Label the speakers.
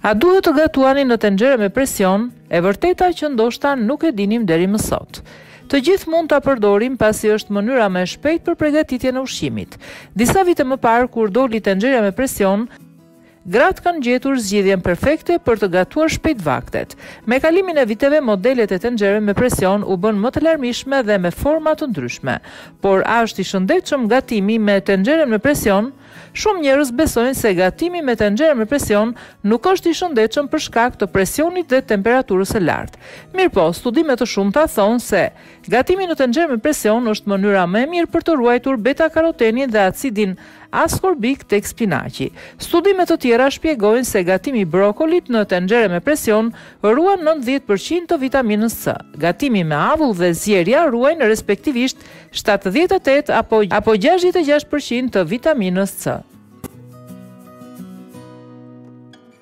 Speaker 1: A duhet të gatuani në tenxhere me presion? E vërteta që ndoshta nuk e dinim deri më sot. Të gjithë mund ta përdorim pasi është mënyra më e shpejtë për përgatitjen e ushqimit. Disa vite më parë kur doli tenxherja me presion, Gratë kanë gjetur zgjidhjen perfekte për të gatuar shpejt vaktet. Me kalimin e viteve, modelet e tenxherëve me presion u bënë më të larmishme dhe me forma të ndryshme. Por a është i shëndetshëm gatimi me tenxherën me presion? Shumë njerëz besojnë se gatimi me tenxherën me presion nuk është i shëndetshëm për shkak të presionit dhe temperaturës së lartë. Mirëpo, studime të shumta thonë se Gatimi në tenxhere me presion është mënyra më e mirë për të ruajtur beta-karotenin dhe acidin askorbik tek spinaqi. Studime të tjera shpjegojnë se gatimi i brokolit në tenxhere me presion ruan nëntëdhjetë për qind të vitaminës C. Gatimi me avull dhe zierja ruajnë respektivisht shtatëdhjetë e tetë apo apo gjashtëdhjetë e gjashtë për qind të vitaminës C.